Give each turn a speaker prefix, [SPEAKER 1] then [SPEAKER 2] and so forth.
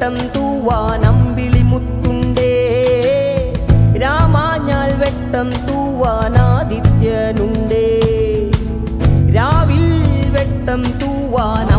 [SPEAKER 1] വെട്ടം തൂവാൻ അമ്പിളി മുത്തുണ്ടേ രാമാഞ്ഞാൽ വെട്ടം തൂവാൻ ആദിത്യനുണ്ടേ രാവിൽ വെട്ടം തൂവാനാ